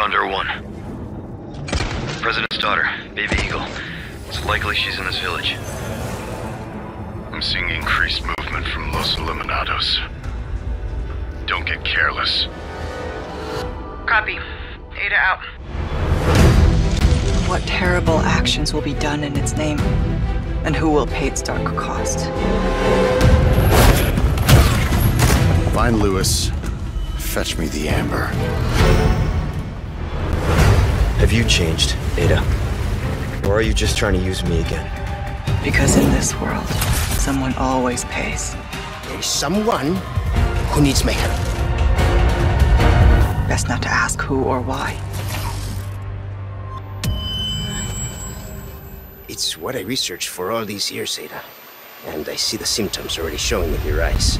Condor 1. President's daughter, Baby Eagle. It's likely she's in this village. I'm seeing increased movement from Los Iluminados. Don't get careless. Copy. Ada out. What terrible actions will be done in its name? And who will pay its dark cost? Find Luis. Fetch me the amber. Have you changed, Ada? Or are you just trying to use me again? Because in this world, someone always pays. There is someone who needs my help. Best not to ask who or why. It's what I researched for all these years, Ada. And I see the symptoms already showing in your eyes.